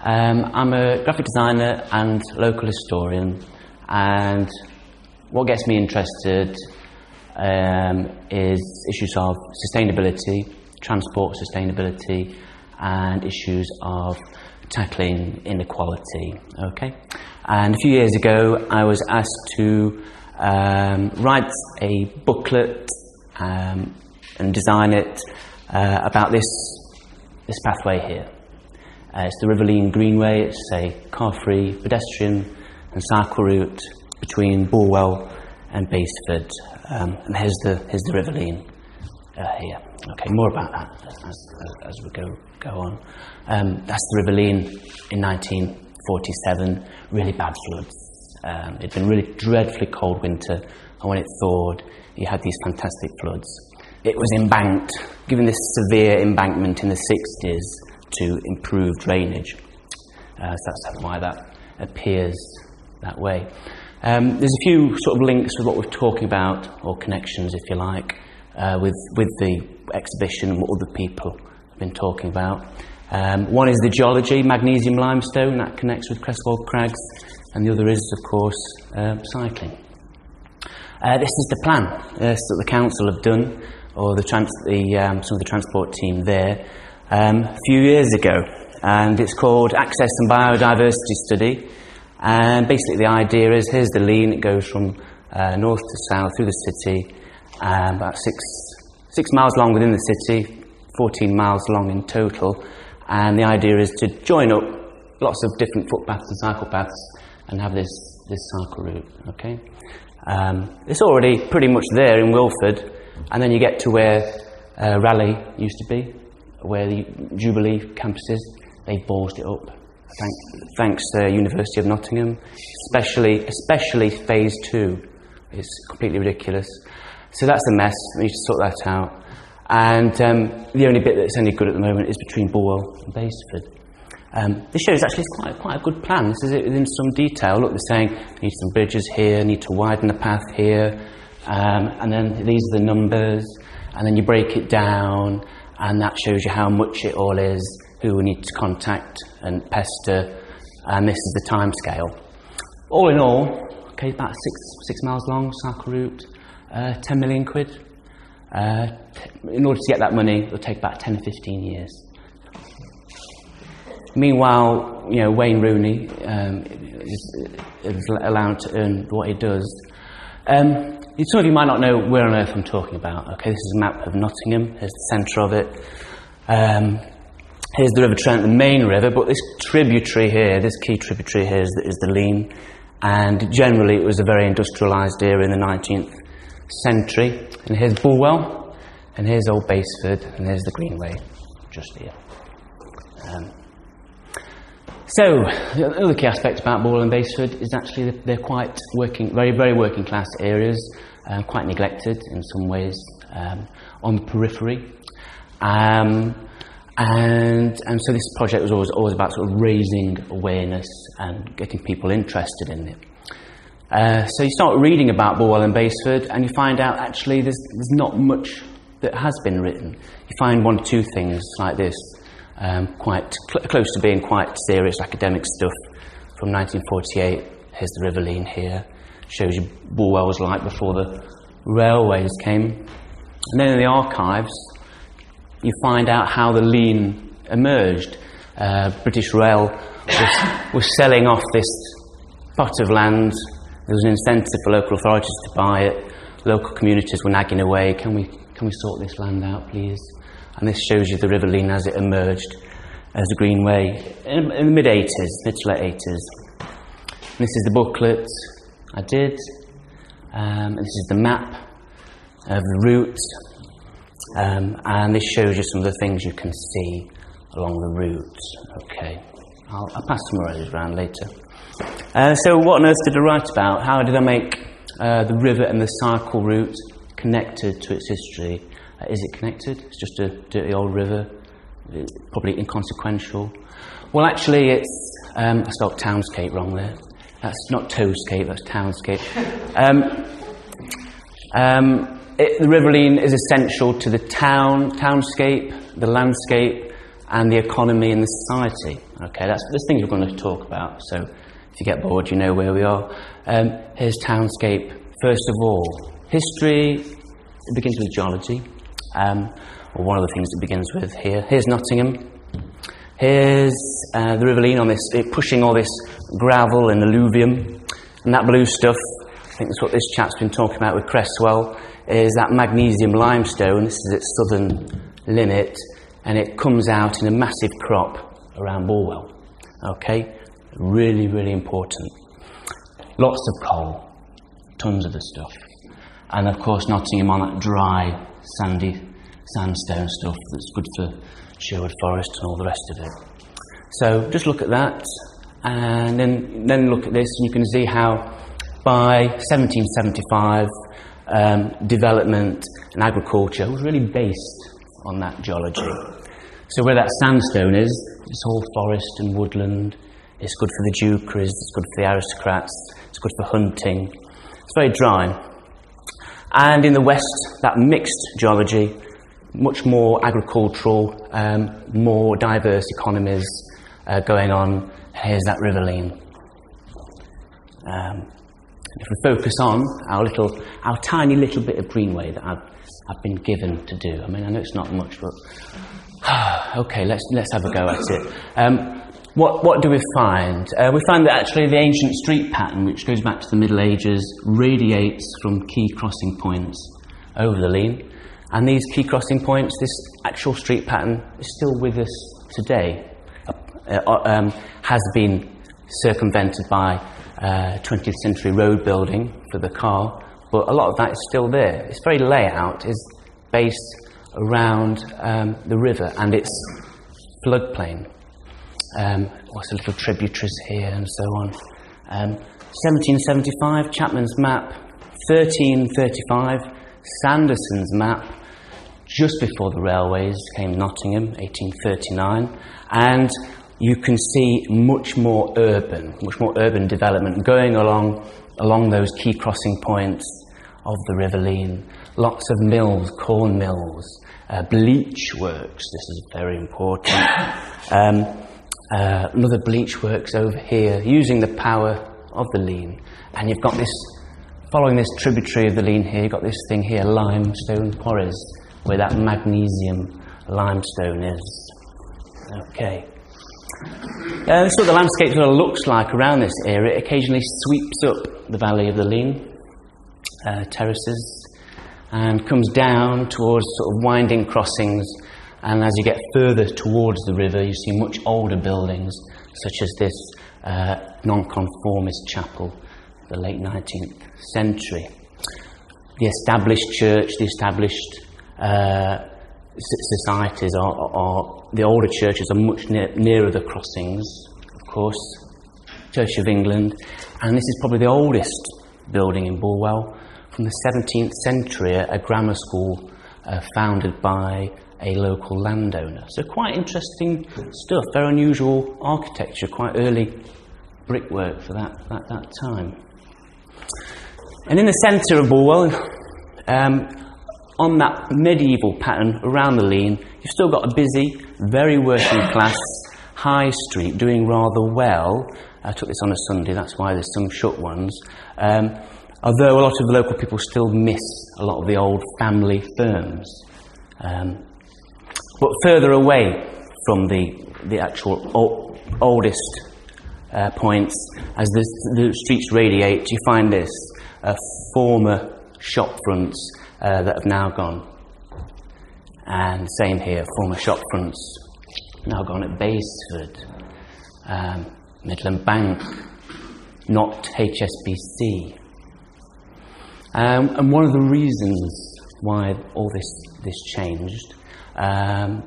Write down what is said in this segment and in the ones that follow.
Um, I'm a graphic designer and local historian, and what gets me interested um, is issues of sustainability, transport sustainability, and issues of tackling inequality. Okay, and a few years ago, I was asked to um, write a booklet um, and design it uh, about this this pathway here. Uh, it's the River Leen Greenway. It's a car-free pedestrian and cycle route between Bulwell and Basford. Um, and here's the here's the River Leen uh, here. Okay, more about that as, as, as we go go on. Um, that's the River Leen in 1947. Really bad floods. Um, it'd been really dreadfully cold winter, and when it thawed, you had these fantastic floods. It was embanked, given this severe embankment in the 60s to improve drainage. Uh, so that's why that appears that way. Um, there's a few sort of links with what we're talking about, or connections, if you like, uh, with, with the exhibition and what other people have been talking about. Um, one is the geology, magnesium limestone, that connects with Cresswell Crags, and the other is, of course, uh, cycling. Uh, this is the plan uh, that the council have done, or the, trans- the um, some of the transport team there, um, a few years ago, and it's called Access and Biodiversity Study. And basically, the idea is here's the Leen, it goes from uh, north to south through the city, um, about six, six miles long within the city, 14 miles long in total. And the idea is to join up lots of different footpaths and cycle paths and have this, this cycle route. Okay? Um, it's already pretty much there in Wilford, and then you get to where uh, Raleigh used to be, where the Jubilee campus is. They've ballsed it up. Thank, thanks uh, University of Nottingham, especially especially phase two. It's completely ridiculous. So that's a mess. We need to sort that out. And um, the only bit that's any good at the moment is between Bulwell and Basford. Um, this shows actually it's quite, quite a good plan. This is it within some detail. Look, they're saying need some bridges here, need to widen the path here, um, and then these are the numbers, and then you break it down, and that shows you how much it all is, who we need to contact and pester, and this is the time scale. All in all, okay, about six, six miles long, cycle route, uh, 10 million quid. Uh, in order to get that money, it'll take about 10 or 15 years. Meanwhile, you know, Wayne Rooney um, is, is allowed to earn what he does. Um, some of you might not know where on earth I'm talking about. Okay, this is a map of Nottingham. Here's the centre of it. Um, here's the River Trent, the main river, but this tributary here, this key tributary here is the, is the Leen. And generally, it was a very industrialised area in the 19th century. And here's Bulwell, and here's Old Basford, and here's the Greenway, just here. Um, so, the other key aspect about Bulwell and Basford is actually that they're quite working, very, very working class areas, uh, quite neglected in some ways, um, on the periphery. Um, and, and so this project was always, always about sort of raising awareness and getting people interested in it. Uh, so you start reading about Bulwell and Basford and you find out actually there's, there's not much that has been written. You find one or two things like this um, quite cl- close to being quite serious academic stuff from 1948. Here's the River Leen here. Shows you Bulwell was like before the railways came. And then in the archives, you find out how the Leen emerged. Uh, British Rail was, was selling off this plot of land. There was an incentive for local authorities to buy it. Local communities were nagging away. Can we, can we sort this land out, please? And this shows you the River Leen as it emerged as a greenway in, in the mid 80s, mid to late 80s. And this is the booklet I did. Um, this is the map of the route. Um, and this shows you some of the things you can see along the route. Okay, I'll, I'll pass some of these around later. Uh, so, what on earth did I write about? How did I make uh, the river and the cycle route connected to its history? Uh, is it connected? It's just a dirty old river, It's probably inconsequential. Well, actually, it's. Um, I spelled townscape wrong there. That's not toescape, that's townscape. Um, um, it, the River Leen is essential to the town, townscape, the landscape, and the economy and the society. Okay, that's the things we're going to talk about. So if you get bored, you know where we are. Um, here's townscape. First of all, history. It begins with geology, um, or one of the things it begins with here. Here's Nottingham. Here's uh, the River Leen on this, pushing all this gravel and alluvium, and that blue stuff. I think that's what this chap's been talking about with Cresswell. Is that magnesium limestone? This is its southern limit, and it comes out in a massive crop around Bulwell. Okay, really, really important. Lots of coal, tons of the stuff, and of course Nottingham on that dry, sandy sandstone stuff that's good for Sherwood Forest and all the rest of it. So just look at that, and then, then look at this, and you can see how by 1775, um, development and agriculture was really based on that geology. So where that sandstone is, it's all forest and woodland. It's good for the dukeries, it's good for the aristocrats, it's good for hunting. It's very dry. And in the west, that mixed geology much more agricultural, um, more diverse economies uh, going on. Here's that River Leen. Um, if we focus on our little, our tiny little bit of greenway that I've, I've been given to do. I mean, I know it's not much, but okay, let's let's have a go at it. Um, what what do we find? Uh, we find that actually the ancient street pattern, which goes back to the Middle Ages, radiates from key crossing points over the Leen. And these key crossing points, this actual street pattern, is still with us today. Uh, uh, um, has been circumvented by uh, 20th century road building for the car, but a lot of that is still there. Its very layout is based around um, the river and its floodplain. Um, also little tributaries here and so on. Um, 1775, Chapman's map. 1335, Sanderson's map just before the railways came Nottingham, 1839, and you can see much more urban, much more urban development going along along those key crossing points of the River Leen. Lots of mills, corn mills, uh, bleach works. This is very important. Um, uh, another bleach works over here, using the power of the Leen, and you've got this. Following this tributary of the Leen here, you've got this thing here, limestone quarries where that magnesium limestone is. Okay. Uh, this is what the landscape sort of looks like around this area. It occasionally sweeps up the valley of the Leen, uh, terraces, and comes down towards sort of winding crossings. And as you get further towards the river, you see much older buildings, such as this uh, nonconformist chapel, the late 19th century. The established church, the established uh, societies are, are, the older churches are much near, nearer the crossings, of course, Church of England, and this is probably the oldest building in Bulwell from the 17th century, a grammar school uh, founded by a local landowner. So quite interesting stuff, very unusual architecture, quite early brickwork for that, that, that time. And in the centre of Bulwell, um, on that medieval pattern around the Leen, you've still got a busy, very working class high street doing rather well. I took this on a Sunday, that's why there's some shut ones. Um, although a lot of the local people still miss a lot of the old family firms. Um, but further away from the, the actual oldest uh, points, as the, the streets radiate, you find this uh, former shop fronts uh, that have now gone. And same here, former shop fronts now gone at Basford, um, Midland Bank, not HSBC. Um, and one of the reasons why all this, this changed um,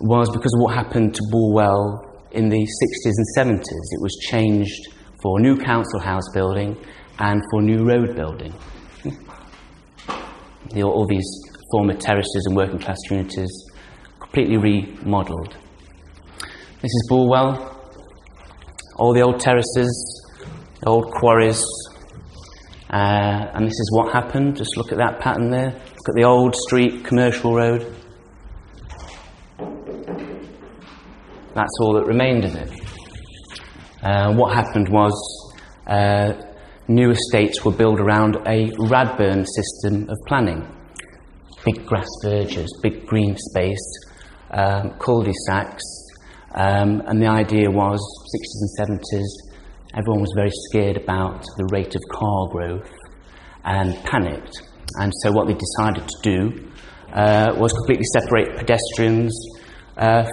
was because of what happened to Bulwell in the 60s and 70s. It was changed for new council house building and for new road building all these former terraces and working class communities completely remodelled. This is Bulwell, all the old terraces, the old quarries, uh, and this is what happened. Just look at that pattern there. Look at the old street, commercial road. That's all that remained of it. Uh, what happened was uh, new estates were built around a Radburn system of planning. Big grass verges, big green space, um, cul-de-sacs, um, and the idea was, 60s and 70s, everyone was very scared about the rate of car growth and panicked. And so what they decided to do uh, was completely separate pedestrians uh,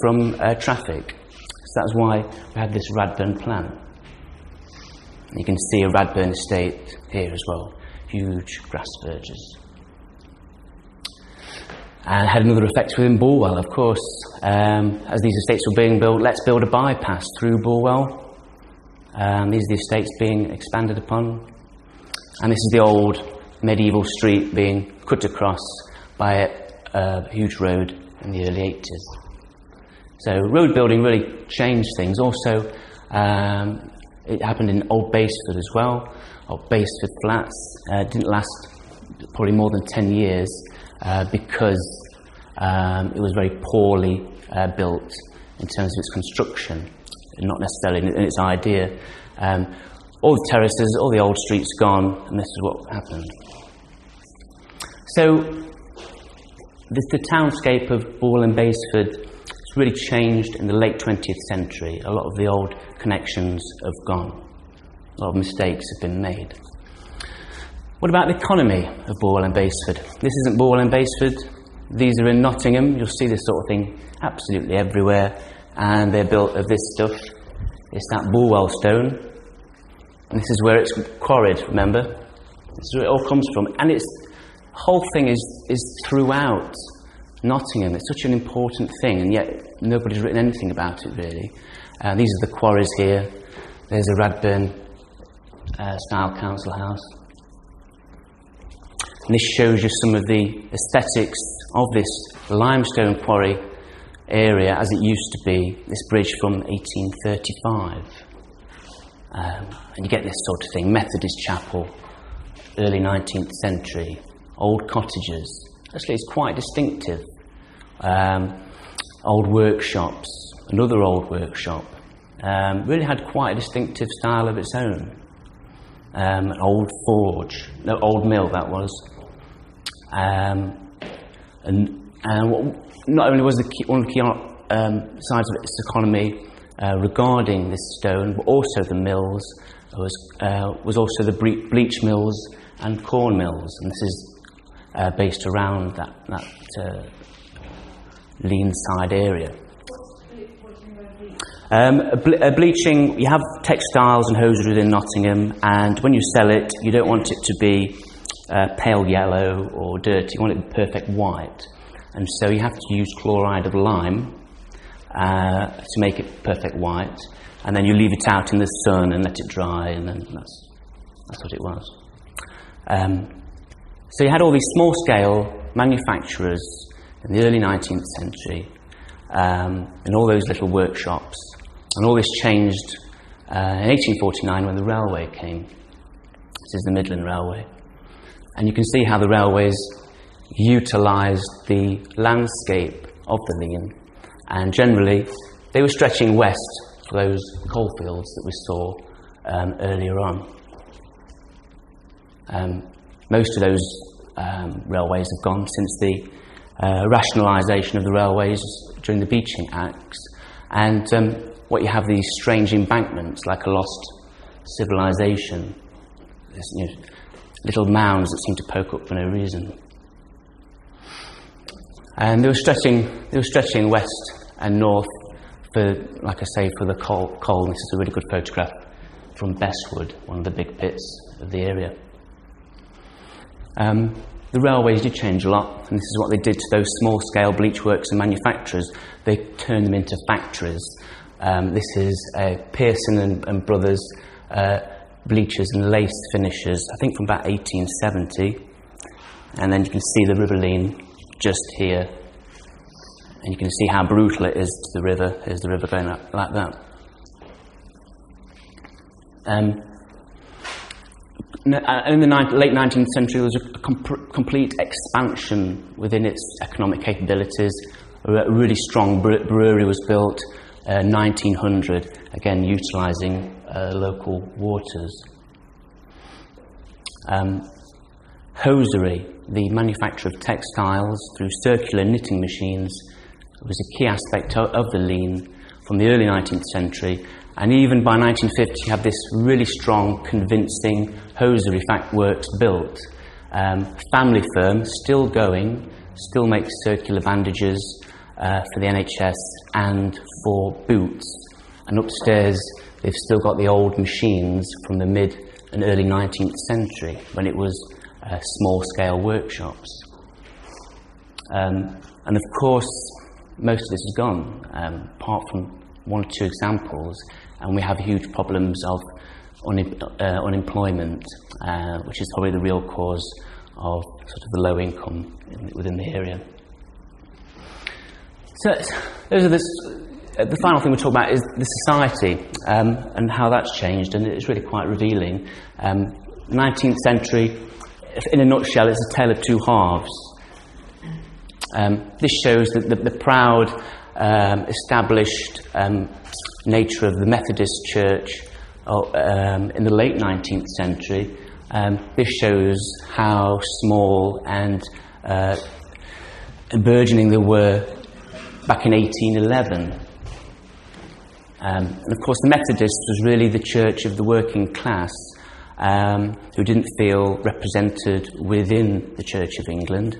from uh, traffic. So that's why we had this Radburn plan. You can see a Radburn estate here as well, huge grass verges. And had another effect within Bulwell, of course. Um, as these estates were being built, let's build a bypass through Bulwell. Um, these are the estates being expanded upon. And this is the old medieval street being cut across by a, a huge road in the early 80s. So road building really changed things. Also, um, it happened in Old Basford as well. Old Basford Flats uh, didn't last probably more than 10 years uh, because um, it was very poorly uh, built in terms of its construction, not necessarily in, its idea. Um, all the terraces, all the old streets gone, and this is what happened. So, this, the townscape of Bulwell and Basford really changed in the late 20th century. A lot of the old connections have gone. A lot of mistakes have been made. What about the economy of Bulwell and Basford? This isn't Bulwell and Basford. These are in Nottingham. You'll see this sort of thing absolutely everywhere. And they're built of this stuff. It's that Bulwell stone. And this is where it's quarried, remember? This is where it all comes from. And its whole thing is, is throughout Nottingham. It's such an important thing, and yet nobody's written anything about it really. Uh, these are the quarries here. There's a Radburn uh, style council house. And this shows you some of the aesthetics of this limestone quarry area as it used to be, this bridge from 1835. Um, and you get this sort of thing Methodist chapel, early 19th century, old cottages. Actually, it's quite distinctive. Um, old workshops, another old workshop. Um, really had quite a distinctive style of its own. Um, an old forge, no, old mill that was. Um, and, and what, not only was the key, one of the key um, sides of its economy uh, regarding this stone, but also the mills, was, uh, was also the bleach mills and corn mills. And this is uh, based around that, that uh, Leenside area. Um, ble- a bleaching, you have textiles and hosiery within Nottingham, and when you sell it, you don't want it to be uh, pale yellow or dirty, you want it perfect white. And so you have to use chloride of lime uh, to make it perfect white, and then you leave it out in the sun and let it dry, and then that's, that's what it was. Um, so you had all these small scale manufacturers in the early 19th century, um, in all those little workshops, and all this changed uh, in 1849 when the railway came. This is the Midland Railway. And you can see how the railways utilised the landscape of the Leen, and generally they were stretching west for those coalfields that we saw um, earlier on. Um, most of those um, railways have gone since the uh, rationalisation of the railways during the Beeching Axe. And um, what you have these strange embankments, like a lost civilization, There's, you know, little mounds that seem to poke up for no reason. And they were stretching, they were stretching west and north for, like I say, for the coal. coal. This is a really good photograph from Bestwood, one of the big pits of the area. Um, the railways did change a lot, and this is what they did to those small scale bleach works and manufacturers. They turned them into factories. Um, this is uh, Pearson and, and Brothers uh, bleachers and lace finishers, I think from about 1870. And then you can see the River Leen just here. And you can see how brutal it is to the river. Here's the river going up like that. Um, in the late 19th century, there was a complete expansion within its economic capabilities. A really strong brewery was built uh, 1900, again utilising uh, local waters. Um, hosiery, the manufacture of textiles through circular knitting machines, was a key aspect of, of the Leen from the early 19th century. And even by 1950, you have this really strong, convincing hosiery fact works built. Um, family firm, still going, still makes circular bandages uh, for the NHS and for boots. And upstairs, they've still got the old machines from the mid and early 19th century when it was uh, small scale workshops. Um, and of course, most of this is gone, um, apart from one or two examples, and we have huge problems of un- uh, unemployment, uh, which is probably the real cause of sort of the low income in, within the area. So those are the, uh, the final thing we'll talk about is the society um, and how that's changed, and it's really quite revealing. Um, 19th century, in a nutshell, it's a tale of two halves. Um, this shows that the, the proud, um, established um, nature of the Methodist Church uh, um, in the late 19th century. this shows how small and uh, burgeoning they were back in 1811. Um, and of course, the Methodists was really the church of the working class um, who didn't feel represented within the Church of England.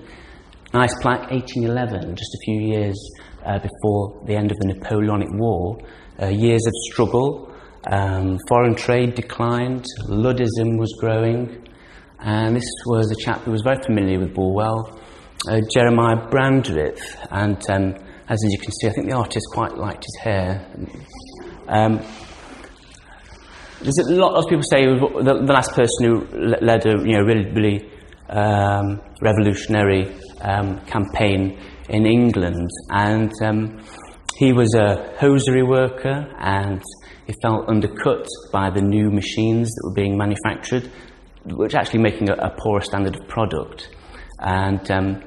Nice plaque, 1811, just a few years uh, before the end of the Napoleonic War. Uh, years of struggle, um, foreign trade declined, Luddism was growing, and this was a chap who was very familiar with Bulwell, uh, Jeremiah Brandreth, and um, as you can see, I think the artist quite liked his hair. Um, there's a lot of people say the, the last person who led a you know, really, really um, revolutionary um, campaign in England, and um, he was a hosiery worker, and he felt undercut by the new machines that were being manufactured, which actually making a, a poorer standard of product. And um,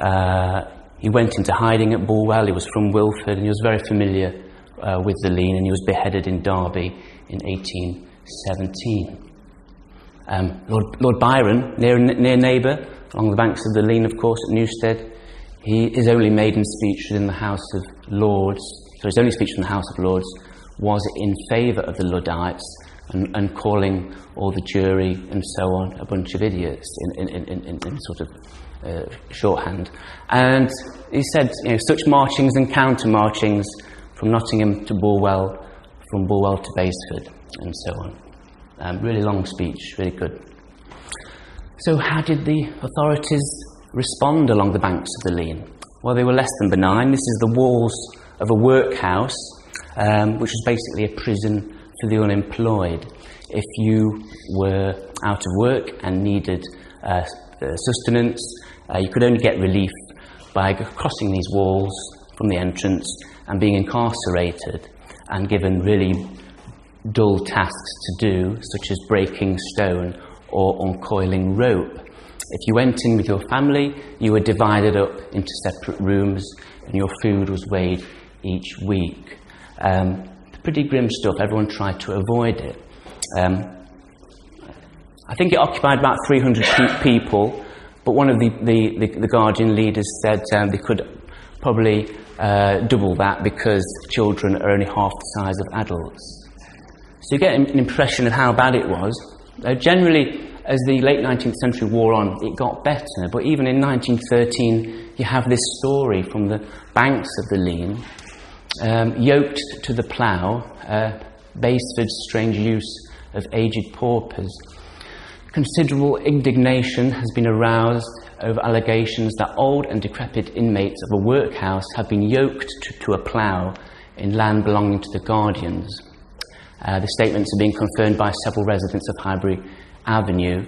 uh, he went into hiding at Bulwell. He was from Wilford and he was very familiar uh, with the Leen and he was beheaded in Derby in 1817. Um, Lord, Lord, Byron, near, near neighbour, along the banks of the Leen, of course, at Newstead, he, his only maiden speech within the House of Lords, so his only speech from the House of Lords, was in favour of the Luddites and, and, calling all the jury and so on a bunch of idiots in, in, in, in, in sort of uh, shorthand. And he said, you know, such marchings and counter marchings from Nottingham to Bulwell, from Bulwell to Basford, and so on. Um, really long speech, really good. So, how did the authorities respond along the banks of the Leen? Well, they were less than benign. This is the walls of a workhouse, um, which was basically a prison for the unemployed. If you were out of work and needed uh, uh sustenance, uh, you could only get relief by crossing these walls from the entrance and being incarcerated and given really dull tasks to do, such as breaking stone or uncoiling rope. If you went in with your family, you were divided up into separate rooms and your food was weighed each week. Um, pretty grim stuff. Everyone tried to avoid it. Um, I think it occupied about 300 people, but one of the, the, the, the Guardian leaders said um, they could probably uh, double that because children are only half the size of adults. So you get an impression of how bad it was. Uh, generally, as the late 19th century wore on, it got better, but even in 1913, you have this story from the banks of the Leen, um, yoked to the plough, uh, Basford's strange use of aged paupers. Considerable indignation has been aroused over allegations that old and decrepit inmates of a workhouse have been yoked to, to a plough in land belonging to the Guardians. Uh, the statements are being confirmed by several residents of Highbury Avenue,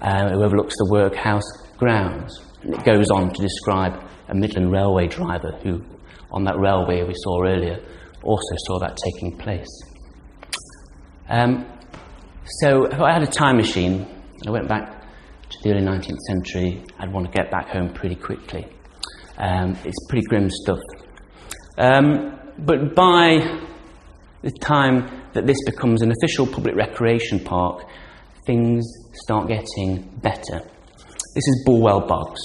uh, who overlooks the workhouse grounds. And it goes on to describe a Midland Railway driver who, on that railway we saw earlier, also saw that taking place. Um, so, if I had a time machine, I went back to the early 19th century. I'd want to get back home pretty quickly. Um, it's pretty grim stuff. Um, but by the time that this becomes an official public recreation park, things start getting better. This is Bulwell Bogs.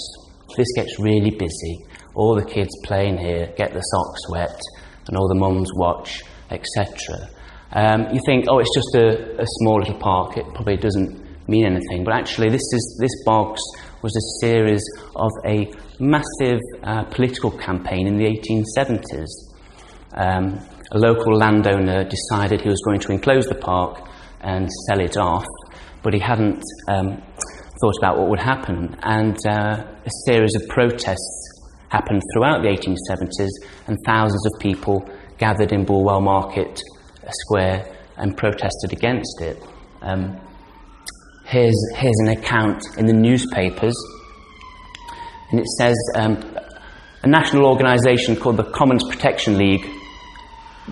This gets really busy. All the kids playing here get the socks wet, and all the mums watch, etc. Um, you think, oh, it's just a, a small little park, it probably doesn't mean anything. But actually, this, is, this box was a series of a massive uh, political campaign in the 1870s. Um, a local landowner decided he was going to enclose the park and sell it off, but he hadn't um, thought about what would happen. And uh, a series of protests happened throughout the 1870s, and thousands of people gathered in Bulwell Market Square and protested against it. Um, here's, here's an account in the newspapers, and it says um, a national organisation called the Commons Protection League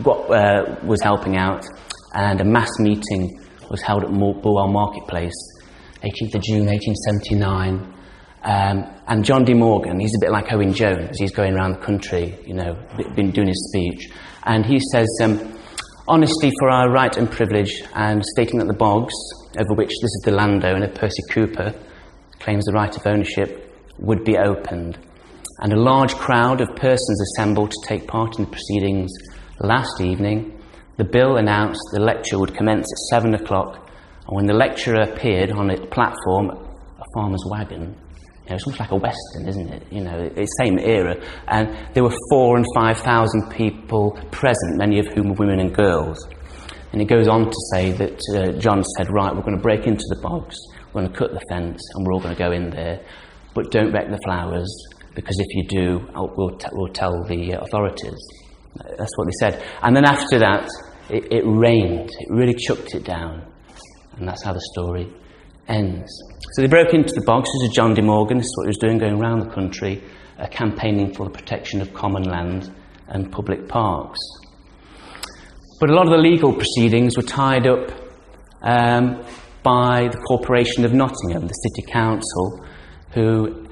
got, uh, was helping out, and a mass meeting was held at Bulwell Marketplace, 18th of June 1879. Um, and John De Morgan, he's a bit like Owen Jones. He's going around the country, you know, been doing his speech. And he says, um, honesty for our right and privilege, and stating that the bogs, over which this is the landowner, Percy Cooper, claims the right of ownership, would be opened. And a large crowd of persons assembled to take part in the proceedings last evening. The bill announced the lecture would commence at seven o'clock, and when the lecturer appeared on a platform, a farmer's wagon, you know, it's almost like a western, isn't it? You know, it's same era, and there were four and five thousand people present, many of whom were women and girls. And it goes on to say that uh, John said, "Right, we're going to break into the bogs, we're going to cut the fence, and we're all going to go in there, but don't wreck the flowers because if you do, we'll, t- we'll tell the authorities." That's what they said. And then after that, it, it rained. It really chucked it down, and that's how the story ends. So they broke into the bogs. This is John De Morgan. This is what he was doing, going around the country, uh, campaigning for the protection of common land and public parks. But a lot of the legal proceedings were tied up um, by the Corporation of Nottingham, the City Council, who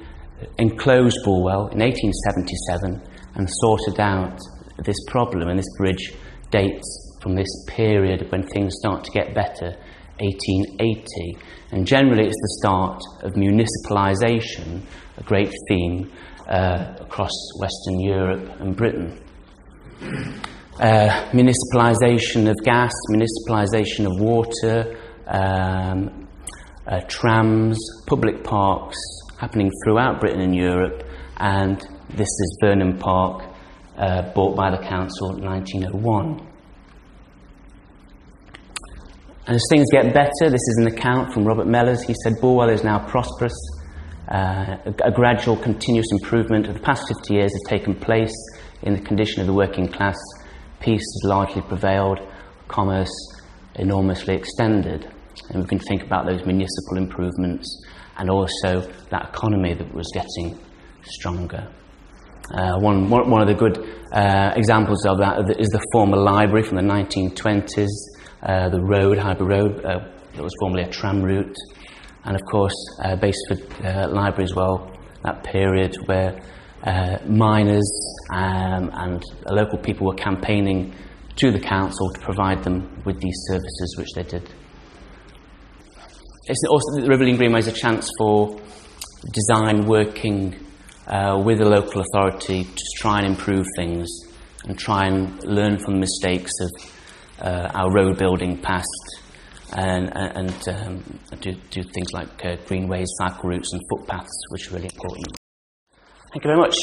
enclosed Bulwell in 1877 and sorted out this problem. And this bridge dates from this period when things start to get better 1880. And generally, it's the start of municipalisation, a great theme uh, across Western Europe and Britain. Uh, municipalisation of gas, municipalisation of water, um, uh, trams, public parks happening throughout Britain and Europe, and this is Burnham Park, uh, bought by the council in 1901. And as things get better, this is an account from Robert Mellors. He said Bulwell is now prosperous. Uh, a, a, gradual, continuous improvement of the past 50 years has taken place in the condition of the working class. Peace has largely prevailed, commerce enormously extended. And we can think about those municipal improvements and also that economy that was getting stronger. Uh, one, one of the good uh, examples of that is the former library from the 1920s uh, the road, Highbury Road, uh, that was formerly a tram route, and of course uh, Basford uh, Library as well, that period where uh, miners um, and local people were campaigning to the council to provide them with these services, which they did. It's also, the River Leen Greenway is a chance for design working uh, with the local authority to try and improve things and try and learn from the mistakes of uh, our road building past and, and um, do, do things like uh, greenways, cycle routes and footpaths, which are really important. Thank you very much.